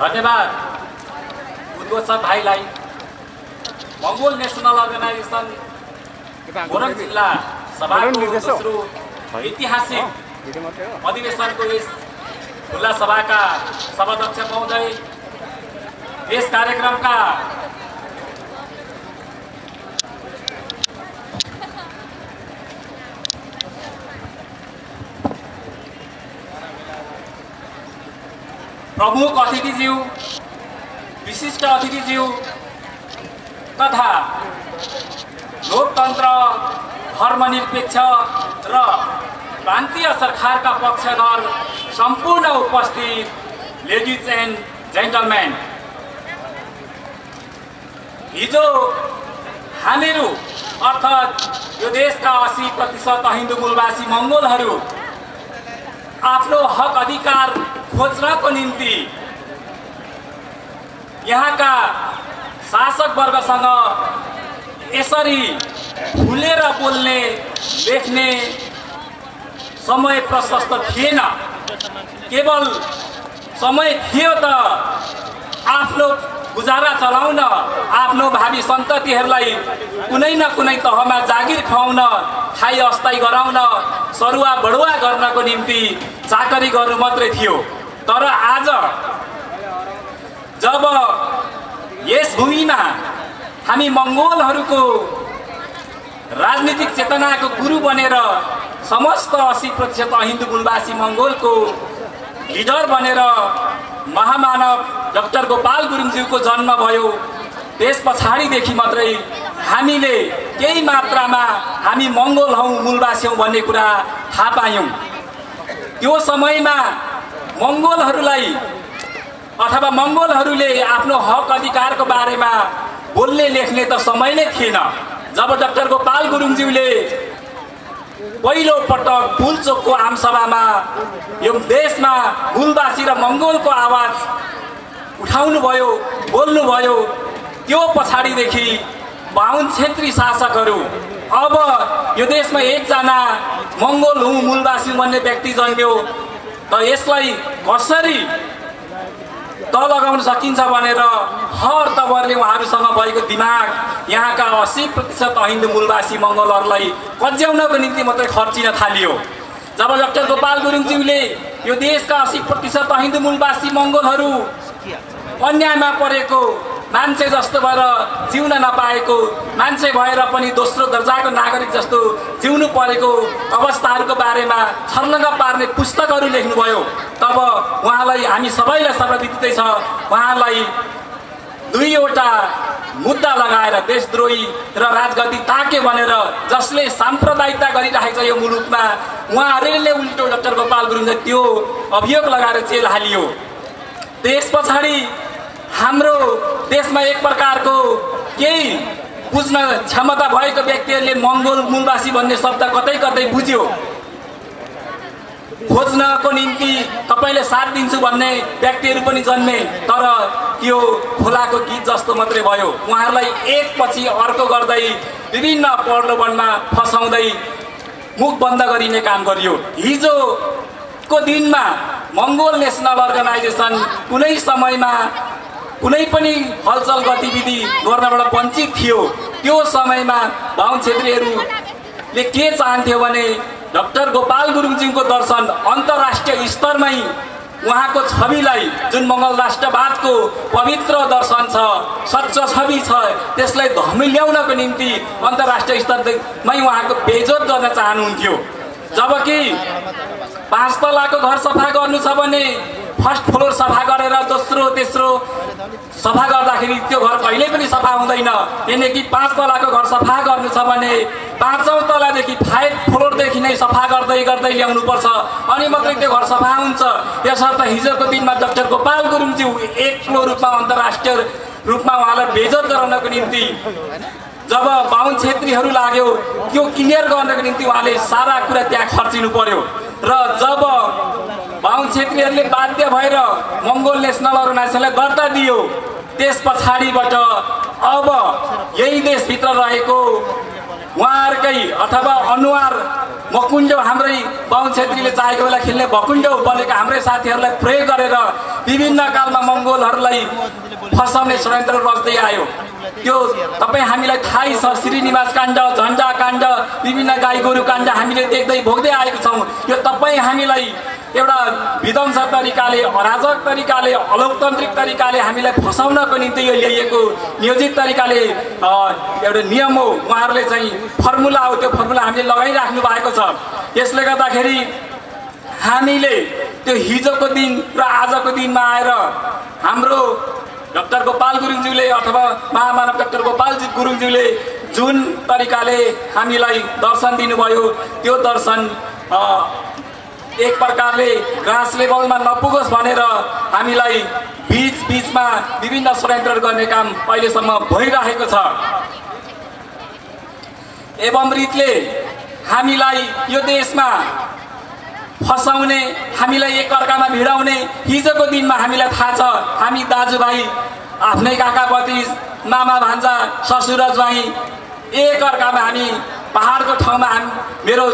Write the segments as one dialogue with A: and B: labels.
A: धन्यवाद। उद्घोषक भाइलाई मङ्गोल नेसनल अर्गनाइजेसन मोरङ जिल्ला सभाको दोस्रो ऐतिहासिक अधिवेशनको यस खुल्ला सभाका सभाध्यक्ष महोदय यस कार्यक्रमका प्रमुख अतिथिज्यू विशिष्ट अतिथिज्यू तथा लोकतन्त्र धर्मनिरपेक्ष र प्रान्तीय सरकारका पक्षधर सम्पूर्ण उपस्थित लेडिज एन्ड जेन्टलम्यान हिजो हामीहरू अर्थात् यो देशका असी प्रतिशत हिन्दू मूलवासी मङ्गोलहरू आफ्नो हक अधिकार खोज्नको निम्ति यहाँका शासक वर्गसँग यसरी खुलेर बोल्ने लेख्ने समय प्रशस्त थिएन। केवल समय थियो त आफ्नो गुजारा चलाउन आफ्नो भावी सन्ततिहरूलाई कुनै न कुनै तहमा जागिर खुवाउन खाइ अस्थायी गराउन सरुवा बढुवा गर्नको निम्ति चाकरी गर्नु मात्रै थियो। तर आज जब यस भूमिमा हामी मङ्गोलहरूको राजनीतिक चेतनाको गुरु बनेर समस्त असी प्रतिशत हिन्दू मूलवासी मङ्गोलको लिडर बनेर महामानव डाक्टर गोपाल गुरुङज्यूको जन्म भयो। त्यस पछाडिदेखि मात्रै हामीले केही मात्रामा हामी मङ्गोल हौँ मूलवासी हौँ भन्ने कुरा थाहा पायौँ। त्यो समयमा मङ्गोलहरूलाई अथवा मङ्गोलहरूले आफ्नो हक अधिकारको बारेमा बोल्ने लेख्ने त समय नै थिएन। जब डाक्टर गोपाल गुरुङज्यूले पहिलो पटक पुलचोकको आमसभामा यो देशमा मूलवासी र मङ्गोलको आवाज उठाउनुभयो बोल्नुभयो। त्यो पछाडिदेखि बाहुन छेत्री शासकहरू अब यो देशमा एकजना मङ्गोल हुँ मूलवासी भन्ने व्यक्ति जन्म्यो। त यसलाई कसरी त लगाउन सकिन्छ भनेर हर तवरले उहाँहरूसँग भएको दिमाग यहाँका असी प्रतिशत हिन्दू मूलवासी मङ्गलहरूलाई कज्याउनको निम्ति मात्रै खर्चिन थालियो। जब डाक्टर गोपाल गुरुङज्यूले यो देशका असी प्रतिशत हिन्दू मूलवासी मङ्गोलहरू अन्यायमा परेको मान्छे जस्तो भएर जिउन नपाएको मान्छे भएर पनि दोस्रो दर्जाको नागरिक जस्तो जिउनु परेको अवस्थाहरूको बारेमा छर्लङ्ग पार्ने पुस्तकहरू लेख्नुभयो। तब उहाँलाई हामी सबैलाई सर्वविदितै छ। उहाँलाई दुईवटा मुद्दा लगाएर देशद्रोही र राजगति ताके भनेर जसले साम्प्रदायिकता गरिरहेको छ यो मुलुकमा उहाँहरूले उल्टो डाक्टर गोपाल गुरुङले त्यो अभियोग लगाएर जेल हालियो। त्यस पछाडि हाम्रो देशमा एक प्रकारको केही बुझ्न क्षमता भएको व्यक्तिहरूले मङ्गोल मूलवासी भन्ने शब्द कतै कतै बुझ्यो। खोज्नको निम्ति तपाईँले साथ दिन्छु भन्ने व्यक्तिहरू पनि जन्मे तर त्यो खोलाको गीत जस्तो मात्रै भयो। उहाँहरूलाई एकपछि अर्को गर्दै विभिन्न प्रलोभनमा फसाउँदै मुख बन्द गरिने काम गरियो। हिजोको दिनमा मङ्गोल नेसनल अर्गनाइजेसन कुनै समयमा कुनै पनि हलचल गतिविधि गर्नबाट वञ्चित थियो। त्यो समयमा बाहुन छेत्रीहरूले के चाहन्थ्यो भने डाक्टर गोपाल गुरुङज्यूको दर्शन अन्तर्राष्ट्रिय स्तरमै उहाँको छविलाई जुन मङ्गल राष्ट्रवादको पवित्र दर्शन छ सच्च छवि छ त्यसलाई धमिल्याउनको निम्ति अन्तर्राष्ट्रिय स्तरमै उहाँको बेजोत गर्न चाहनुहुन्थ्यो। जबकि पाँच तलाको घर सफा गर्नु छ भने फर्स्ट फ्लोर सफा गरेर दोस्रो तेस्रो सफा गर्दाखेरि त्यो घर कहिल्यै पनि सफा हुँदैन। किनकि पाँच तलाको घर सफा गर्नु छ भने पाँचौँ तलादेखि फाइभ फ्लोरदेखि नै सफा गर्दै गर्दै ल्याउनुपर्छ। अनि मात्रै त्यो घर सफा हुन्छ। यसर्थ हिजोको दिनमा डाक्टर गोपाल गुरुङज्यू एक्लो रूपमा अन्तर्राष्ट्रिय रूपमा उहाँलाई बेजत गराउनको निम्ति जब बाहुन छेत्रीहरू लाग्यो त्यो क्लियर गर्नको निम्ति उहाँले सारा कुरा त्यहाँ खर्चिनु पर्यो। र जब बाहुन छेत्रीहरूले बाध्य भएर मङ्गोल नेसनल अर्गनाइजेसनलाई दर्ता दियो। त्यस पछाडिबाट अब यही देशभित्र रहेको उहाँहरूकै अथवा अनुहार मकुण्ड हाम्रै बाहुन छेत्रीले चाहेको बेला खेल्ने भकुण्ड बनेका हाम्रै साथीहरूलाई प्रयोग गरेर विभिन्न कालमा मङ्गोलहरूलाई फसाउने षड्यन्त्र रच्दै आयो। त्यो तपाईँ हामीलाई थाहै छ श्रीनिवास काण्ड झन्डा काण्ड विभिन्न गाई गोरु काण्ड हामीले देख्दै भोग्दै आएको छौँ। यो तपाईँ हामीलाई एउटा विध्वंस तरिकाले अराजक तरिकाले अलोकतान्त्रिक तरिकाले हामीलाई फसाउनको निम्ति यो ल्याइएको नियोजित तरिकाले एउटा नियम हो। उहाँहरूले चाहिँ फर्मुला हो। त्यो फर्मुला हामीले लगाइराख्नु भएको छ। यसले गर्दाखेरि हामीले त्यो हिजोको दिन र आजको दिनमा आएर हाम्रो डक्टर गोपाल गुरुङज्यूले अथवा महामानव डाक्टर गोपाल गुरुङज्यूले जुन तरिकाले हामीलाई दर्शन दिनुभयो त्यो दर्शन एक प्रकारले ग्रास लेभलमा नपुगोस् भनेर हामीलाई बिच बिचमा विभिन्न षड्यन्त्र गर्ने काम अहिलेसम्म भइरहेको छ। एवं रितले हामीलाई यो देशमा फसाउने हामीलाई एकअर्कामा भिडाउने हिजोको दिनमा हामीलाई थाहा छ हामी दाजुभाइ आफ्नै काका बतिस मामा भान्जा ससुर ज्वाइँ एकअर्कामा हामी पहाडको ठाउँमा हामी मेरो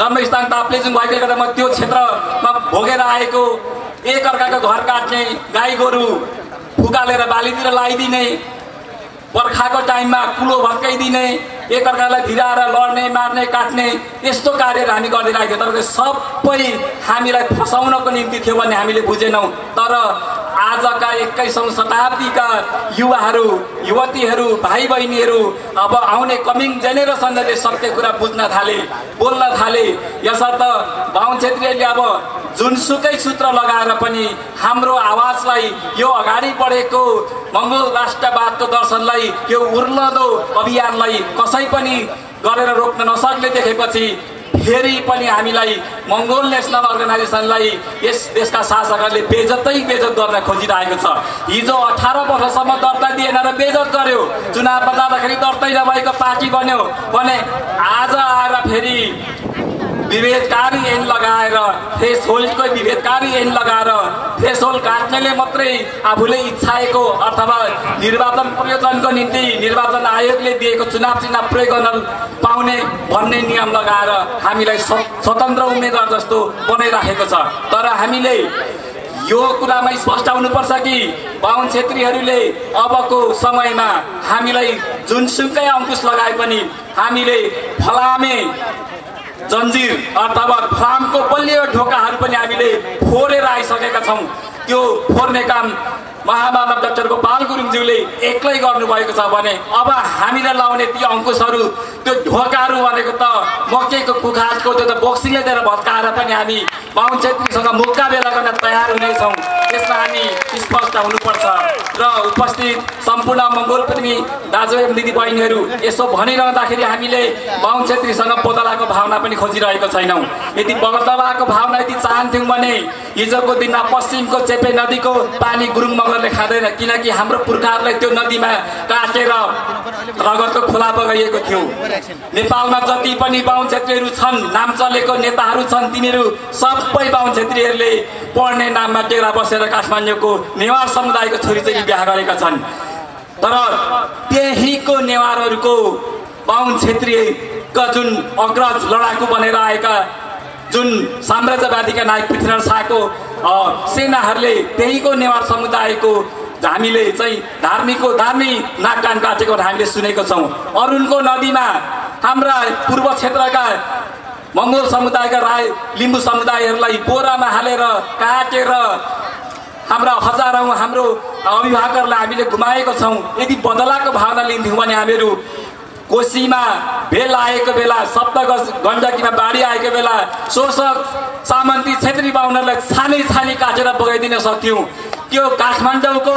A: जन्मस्थान ताप्लेजुङ भएकोले गर्दा म त्यो क्षेत्रमा भोगेर आएको। एकअर्काको घर काट्ने गाई गोरु फुकालेर बालीतिर लगाइदिने बर्खाको टाइममा कुलो भत्काइदिने एकअर्कालाई भिराएर लड्ने मार्ने काट्ने यस्तो कार्यहरू हामी गरिरहेको थियौँ तर सबै हामीलाई फसाउनको निम्ति थियो भन्ने हामीले बुझेनौँ। तर आजका एक्काइसौँ शताब्दीका युवाहरू युवतीहरू भाइ बहिनीहरू अब आउने कमिङ जेनेरेसनले सत्य कुरा बुझ्न थाले बोल्न थाले। यसर्थ बाहुन छेत्रीहरूले अब जुनसुकै सूत्र लगाएर पनि हाम्रो आवाजलाई यो अगाडि बढेको मङ्गोल राष्ट्रवादको दर्शनलाई यो उर्लदो अभियानलाई कसै पनि गरेर रोक्न नसक्ने देखेपछि फेरि पनि हामीलाई मङ्गोल नेसनल अर्गनाइजेसनलाई यस देशका शासकहरूले बेजतै बेजत गर्न खोजिरहेको छ। हिजो अठार वर्षसम्म दर्ता दिएन र बेजत गर्यो। चुनावमा जाँदाखेरि दर्तै नभएको पार्टी बन्यो। भने आज आएर फेरि विभेदकारी ऐन लगाएर फेस होल्डकै विभेदकारी ऐन लगाएर फेस होल्ड काट्नेले मात्रै आफूले इच्छाएको अथवा निर्वाचन प्रयोजनको निम्ति निर्वाचन आयोगले दिएको चुनाव चिनाव प्रयोग गर्न पाउने भन्ने नियम लगाएर हामीलाई स्वतन्त्र उम्मेदवार जस्तो बनाइराखेको छ। तर हामीले यो कुरामा स्पष्ट हुनुपर्छ कि बाहुन छेत्रीहरूले अबको समयमा हामीलाई जुनसुकै अङ्कुश लगाए पनि हामीले फलामे जन्जिर अथवा फार्मको बलियो ढोकाहरू पनि हामीले फोरेर आइसकेका छौँ। त्यो फोर्ने काम महामानव डाक्टर गोपाल गुरुङज्यूले एक्लै गर्नुभएको छ भने अब हामीलाई लाउने ती अङ्कुशहरू त्यो ढोकाहरू भनेको त मकैको कुखाजको त्यो त बक्सिङले दिएर भत्काएर पनि हामी बाहुन छेत्रीसँग मुकाबेला गर्न तयार हुनेछौँ। त्यसमा हामी स्पष्ट हुनुपर्छ। र उपस्थित सम्पूर्ण मङ्गोल प्रेमी दाजु एवं दिदी बहिनीहरू यसो भनिरहँदाखेरि हामीले बाहुन छेत्रीसँग बदलाको भावना पनि खोजिरहेको छैनौँ। यदि बदलाको भावना यदि चाहन्थ्यौँ भने हिजोको दिनमा पश्चिमको चेपे नदीको पानी गुरुङ मगरले खाँदैन। किनकि हाम्रो पुर्खाहरूलाई त्यो नदीमा काटेर रगतको खोला बगाइएको थियो। नेपालमा जति पनि बाहुन छेत्रीहरू छन् नाम चलेको नेताहरू छन् तिनीहरू सबै बाहुन छेत्रीहरूले पढ्ने नाममा टेरा बसेर काठमाडौँको नेवार समुदायको छोरी चाहिँ बिहा गरेका छन्। तर त्यहीँको नेवारहरूको बाहुन छेत्रीका जुन अग्रज लडाकु बनेर आएका जुन साम्राज्यवादीका नायक पृथ्वीनारायण शाहको सेनाहरूले त्यहीँको नेवार समुदायको हामीले चाहिँ धार्मिकको धार्मिक नाक कान काटेको हामीले सुनेको छौँ। अरुणको नदीमा हाम्रा पूर्व क्षेत्रका मङ्गोल समुदायका राई लिम्बू समुदायहरूलाई बोरामा हालेर काटेर हाम्रा हजारौँ हाम्रो अभिभावकहरूलाई हामीले गुमाएको छौँ। यदि बदलाको भावना लिन्थ्यौँ भने हामीहरू कोसीमा भेल आएको बेला सप्त गण्डकीमा बाढी आएको बेला सोर्स सामन्ती छेत्री बाहुनहरूलाई छानी छानी काटेर बगाइदिन सक्थ्यौँ। त्यो काठमाडौँको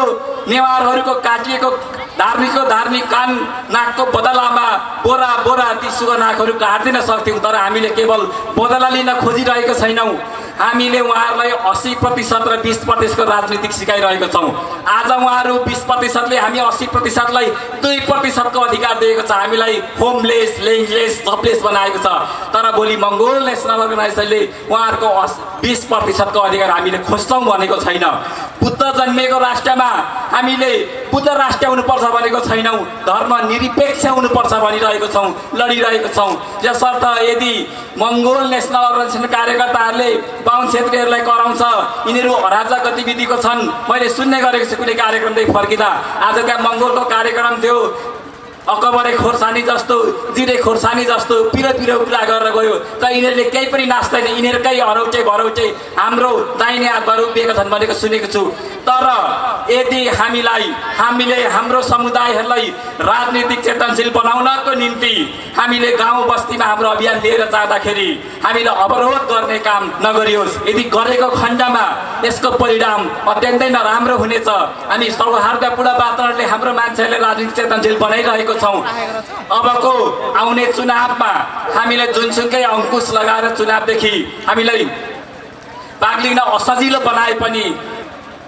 A: नेवारहरूको काटिएको धार्मिकको धार्मिक कान नाकको बदलामा बोरा बोरा ती सुगनाकहरू काटिदिन सक्थ्यौँ तर हामीले केवल बदला लिन खोजिरहेको छैनौँ। हामीले उहाँहरूलाई अस्सी प्रतिशत र बिस प्रतिशतको राजनीतिक सिकाइरहेको छौँ। आज उहाँहरू बिस प्रतिशतले हामी अस्सी प्रतिशतलाई दुई प्रतिशतको अधिकार दिएको छ। हामीलाई होमलेस लेङ्गलेस जबलेस बनाएको छ। तर भोलि मङ्गोल नेसनल अर्गनाइजेसनले उहाँहरूको बिस प्रतिशतको अधिकार हामीले खोज्छौँ भनेको छैन। बुद्ध जन्मिएको राष्ट्रमा हामीले बुद्ध राष्ट्र हुनुपर्छ भनेको छैनौँ। धर्म निरपेक्ष हुनुपर्छ भनिरहेको छौँ लडिरहेको छौँ। यसर्थ यदि मङ्गोल नेसनल अर्गनाइजेसन कार्यकर्ताहरूले बाहुन छेत्रीहरूलाई कराउँछ यिनीहरू अराजक गतिविधिको छन्। मैले सुन्ने गरेको छु कुनै कार्यक्रमदेखि फर्किँदा। आज त्यहाँ मङ्गोलको कार्यक्रम थियो। अकबरे खोर्सानी जस्तो जिरे खोर्सानी जस्तो पिरो पिरो कुरा गरेर गयो। तर यिनीहरूले केही पनि नाच्दैन यिनीहरूकै हरौटे भरौटे हाम्रो दाहिने हातहरू उभिएका छन् भनेको सुनेको छु। तर यदि हामीलाई हामीले हाम्रो समुदायहरूलाई राजनीतिक चेतनशील बनाउनको निम्ति हामीले गाउँ बस्तीमा हाम्रो अभियान लिएर जाँदाखेरि हामीले अवरोध गर्ने काम नगरियोस्। यदि गरेको खण्डमा यसको परिणाम अत्यन्तै नराम्रो हुनेछ हामी सौहार्दपूर्ण वातावरणले हाम्रो मान्छेहरूले राजनीतिक चेतनशील बनाइरहेको छौँ। अबको आउने चुनावमा हामीले जुनसुकै अङ्कुश लगाएर चुनावदेखि हामीलाई भाग लिन असजिलो बनाए पनि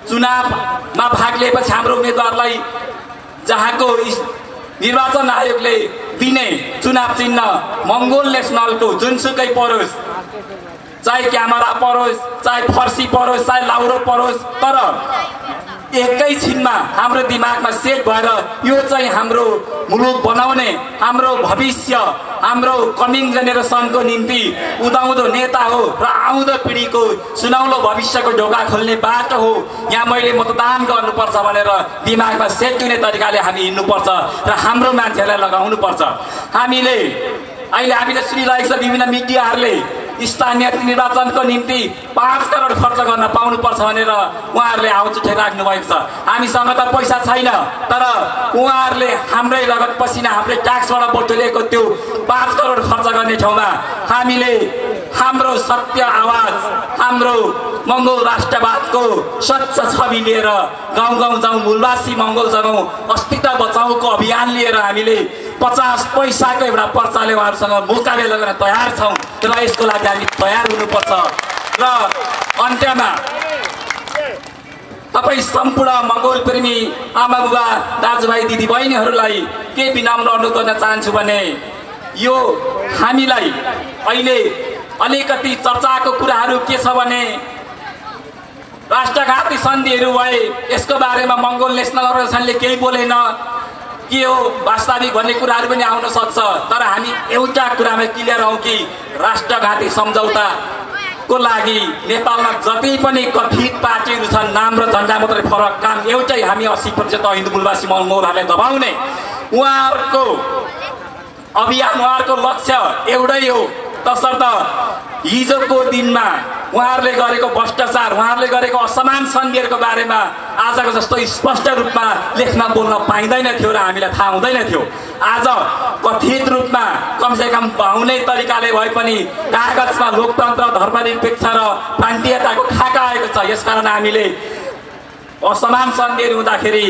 A: चुनावमा भाग लिएपछि हाम्रो उम्मेदवारलाई जहाँको निर्वाचन आयोगले दिने चुनाव चिन्ह मङ्गोल नेसनलको जुनसुकै परोस् चाहे क्यामेरा परोस् चाहे फर्सी परोस् चाहे लाउरो परोस् तर एकैछिनमा हाम्रो दिमागमा सेट भएर यो चाहिँ हाम्रो मुलुक बनाउने हाम्रो भविष्य हाम्रो कमिङ जेनेरेसनको निम्ति उदाउँदो नेता हो र आउँदो पिँढीको सुनौलो भविष्यको ढोका खोल्ने बाटो हो। यहाँ मैले मतदान गर्नुपर्छ भनेर दिमागमा सेट हुने तरिकाले हामी हिँड्नुपर्छ र हाम्रो मान्छेहरूलाई लगाउनुपर्छ। हामीले अहिले हामीले सुनिरहेको छ विभिन्न मिडियाहरूले स्थानीय निर्वाचनको निम्ति पाँच करोड खर्च गर्न पाउनुपर्छ भनेर उहाँहरूले आउँछ राख्नु भएको छ। हामीसँग त पैसा छैन तर उहाँहरूले हाम्रै लगत पसिना हाम्रै ट्याक्सबाट बटुलेको त्यो पाँच करोड खर्च गर्ने ठाउँमा हामीले हाम्रो सत्य आवाज हाम्रो मङ्गोल राष्ट्रवादको स्वच्छ छवि लिएर गाउँ गाउँ जाउँ मूलवासी मङ्गोल जगाउँ अस्तित्व बचाउको अभियान लिएर हामीले पचास पैसाको एउटा पर्चाले उहाँहरूसँग मुकाबला गर्न तयार छौँ। र यसको लागि हामी तयार हुनुपर्छ। र अन्त्यमा तपाईँ सम्पूर्ण मङ्गोल प्रेमी आमा बुबा दाजुभाइ दिदीबहिनीहरूलाई के विनम्र अनुरोध गर्न चाहन्छु भने यो हामीलाई अहिले अलिकति चर्चाको कुराहरू के छ भने राष्ट्रघाती सन्धिहरू भए यसको बारेमा मङ्गोल नेसनल अर्गनाइजेसनले केही बोलेन। के हो? वास्तविक भन्ने कुराहरू पनि आउन सक्छ। तर हामी एउटा कुरामा क्लियर हौँ कि राष्ट्रघाती सम्झौताको लागि नेपालमा जति पनि कथित पार्टीहरू छन् नाम र झन्डा मात्रै फरक काम एउटै हामी अस्सी प्रतिशत हिन्दू मूलवासी मौलहरूलाई दबाउने। उहाँहरूको अभियान उहाँहरूको लक्ष्य एउटै हो। तसर्थ हिजोको दिनमा उहाँहरूले गरेको भ्रष्टाचार उहाँहरूले गरेको असमान सन्धिहरूको बारेमा आजको जस्तो स्पष्ट रूपमा लेख्न बोल्न पाइँदैन थियो र हामीलाई थाहा हुँदैन थियो। आज कथित रूपमा कमसेकम भाउने तरिकाले भए पनि कागजमा लोकतन्त्र धर्मनिरपेक्ष र प्रान्तीयताको खाका आएको छ। यसकारण हामीले असमान सन्धिहरू हुँदाखेरि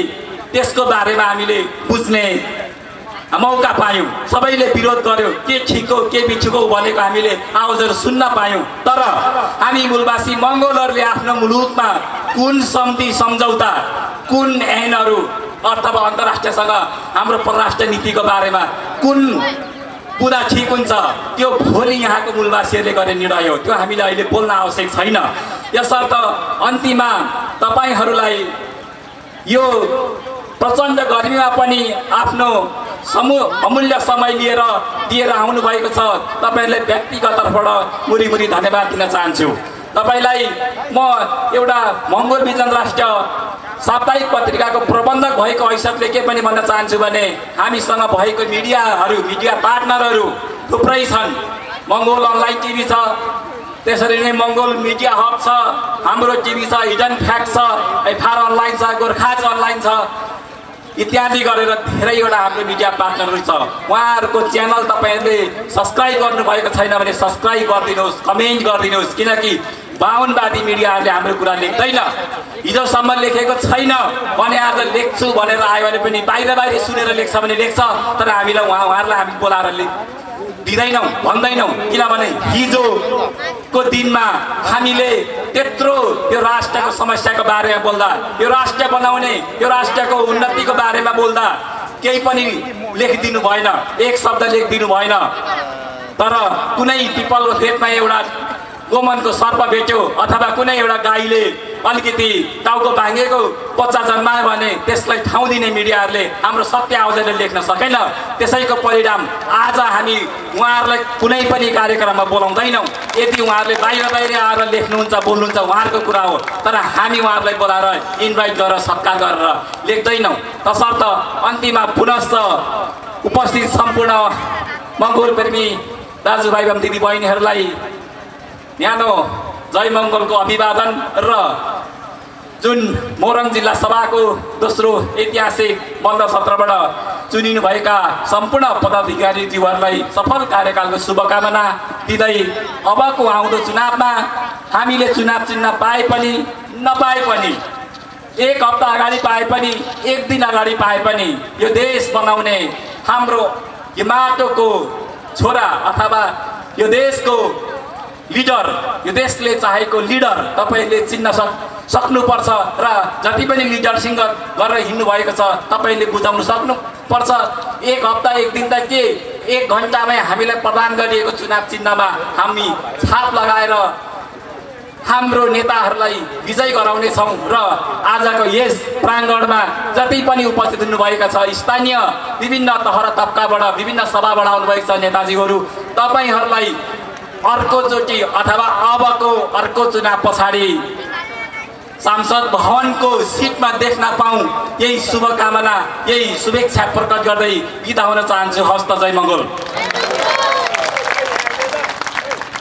A: त्यसको बारेमा हामीले बुझ्ने मौका पायौँ। सबैले विरोध गर्यो। के ठिक हो के बिठिक हो भनेको हामीले आवाजहरू सुन्न पायौँ। तर हामी मूलवासी मङ्गोलहरूले आफ्नो मुलुकमा कुन सन्धि सम्झौता कुन ऐनहरू अथवा अन्तर्राष्ट्रियसँग हाम्रो परराष्ट्र नीतिको बारेमा कुन कुरा ठिक हुन्छ त्यो भोलि यहाँको मूलवासीहरूले गर्ने निर्णय हो। त्यो हामीले अहिले बोल्न आवश्यक छैन। यसर्थ अन्तिममा तपाईँहरूलाई यो प्रचण्ड गर्मीमा पनि आफ्नो समूह अमूल्य समय लिएर दिएर आउनुभएको छ। तपाईँहरूलाई व्यक्तिगत तर्फबाट मुरी धन्यवाद दिन चाहन्छु। तपाईँलाई म एउटा मङ्गोल विजन राष्ट्र साप्ताहिक पत्रिकाको प्रबन्धक भएको हैसियतले के पनि भन्न चाहन्छु भने हामीसँग भएको मिडियाहरू मिडिया पार्टनरहरू थुप्रै छन्। मङ्गोल अनलाइन टिभी छ त्यसरी नै मङ्गोल मिडिया हब छ हाम्रो टिभी छ हिडन फ्याक्ट छ एफआर अनलाइन छ गोर्खाज अनलाइन छ। इत्यादि गरेर धेरैवटा हाम्रो मिडिया पार्टनरहरू छ। उहाँहरूको च्यानल तपाईँहरूले सब्सक्राइब गर्नुभएको छैन भने सब्सक्राइब गरिदिनुहोस् कमेन्ट गरिदिनुहोस् किनकि बाहुनवादी मिडियाहरूले हाम्रो कुरा लेख्दैन। हिजोसम्म लेखेको छैन भने आज लेख्छु भनेर आयो भने पनि बाहिर बाहिर सुनेर लेख्छ भने लेख्छ तर हामीलाई उहाँ उहाँहरूलाई हामी बोलाएर दिँदैनौँ भन्दैनौँ किनभने हिजोको दिनमा हामीले त्यत्रो यो राष्ट्रको समस्याको बारेमा बोल्दा यो राष्ट्र बनाउने यो राष्ट्रको उन्नतिको बारेमा बोल्दा केही पनि लेखिदिनु भएन एक शब्द लेखिदिनु भएन। तर कुनै पिपलको फेदमा एउटा गोमनको सर्प भेट्यो अथवा कुनै एउटा गाईले अलिकति टाउको भाँगेको बच्चा जन्मायो भने त्यसलाई ठाउँ दिने मिडियाहरूले हाम्रो सत्य आउँदैन लेख्न सकेन। त्यसैको परिणाम आज हामी उहाँहरूलाई कुनै पनि कार्यक्रममा बोलाउँदैनौँ। यदि उहाँहरूले बाहिर बाहिर आएर लेख्नुहुन्छ बोल्नुहुन्छ उहाँहरूको कुरा हो तर हामी उहाँहरूलाई बोलाएर इन्भाइट गरेर सत्कार गरेर लेख्दैनौँ। तसर्थ अन्तिममा पुनश्च उपस्थित सम्पूर्ण मङ्गोल प्रेमी दाजुभाइ एवं दिदी बहिनीहरूलाई न्यानो जय मङ्गलको अभिवादन र जुन मोरङ जिल्ला सभाको दोस्रो ऐतिहासिक बन्द सत्रबाट चुनिनुभएका सम्पूर्ण पदाधिकारीज्यूहरूलाई सफल कार्यकालको शुभकामना दिँदै अबको आउँदो चुनावमा हामीले चुनाव चिन्ह पाए पनि नपाए पनि एक हप्ता अगाडि पाए पनि एक दिन अगाडि पाए पनि यो देश बनाउने हाम्रो यो माटोको छोरा अथवा यो देशको लिडर यो देशले चाहेको लिडर तपाईँले चिन्न सक् सक्नुपर्छ र जति पनि लिडरसँग गरेर हिँड्नु भएको छ तपाईँले बुझाउनु सक्नुपर्छ। एक हप्ता एक दिन त के? एक घन्टामै हामीलाई प्रदान गरिएको चुनाव चिन्हमा हामी छाप लगाएर हाम्रो नेताहरूलाई विजय गराउनेछौँ र आजको यस प्राङ्गणमा जति पनि उपस्थित हुनुभएका छ स्थानीय विभिन्न तह र तब्काबाट विभिन्न सभाबाट आउनुभएको छ नेताजीहरू तपाईँहरूलाई अर्कोचोटि अथवा अबको अर्को चुनाव पछाडि सांसद भवनको सिटमा देख्न पाऊँ यही शुभकामना यही शुभेच्छा प्रकट गर्दै बिदा हुन चाहन्छु। हस्त जय मङ्गल।